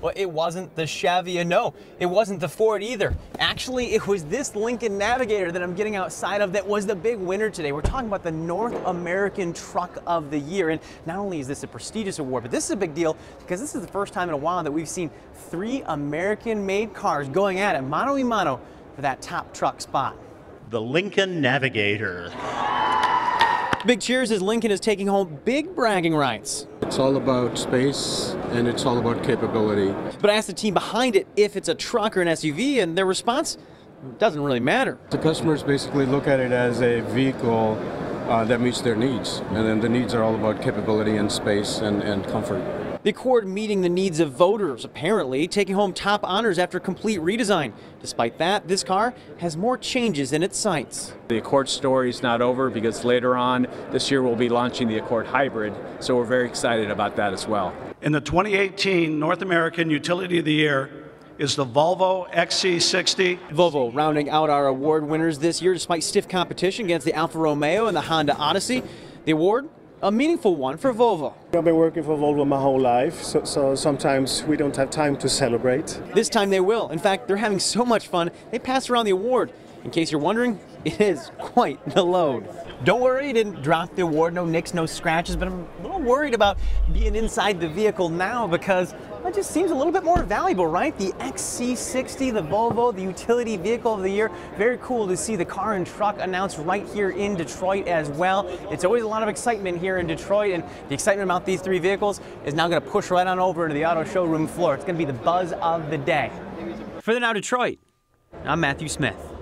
Well, it wasn't the Chevy, no, it wasn't the Ford either. Actually, it was this Lincoln Navigator that I'm getting outside of that was the big winner today. We're talking about the North American Truck of the Year, and not only is this a prestigious award, but this is a big deal because this is the first time in a while that we've seen three American-made cars going at it mano a mano for that top truck spot. The Lincoln Navigator. Big cheers as Lincoln is taking home big bragging rights. It's all about space and it's all about capability. But I asked the team behind it if it's a truck or an SUV, and their response doesn't really matter. The customers basically look at it as a vehicle uh, that meets their needs, and then the needs are all about capability and space and, and comfort. The Accord meeting the needs of voters, apparently, taking home top honors after complete redesign. Despite that, this car has more changes in its sights. The Accord story is not over because later on this year we'll be launching the Accord Hybrid, so we're very excited about that as well. In the 2018 North American Utility of the Year is the Volvo XC60. Volvo rounding out our award winners this year despite stiff competition against the Alfa Romeo and the Honda Odyssey. The award a meaningful one for Volvo. I've been working for Volvo my whole life, so, so, sometimes we don't have time to celebrate. This time they will. In fact, they're having so much fun, they pass around the award. In case you're wondering, it is quite the load. Don't worry, you didn't drop the award, no nicks, no scratches, but I'm a little worried about being inside the vehicle now because it just seems a little bit more valuable, right? The XC60, the Volvo, the utility vehicle of the year. Very cool to see the car and truck announced right here in Detroit as well. It's always a lot of excitement here in Detroit, and the excitement these three vehicles is now going to push right on over into the auto showroom floor. It's going to be the buzz of the day. For the Now Detroit, I'm Matthew Smith.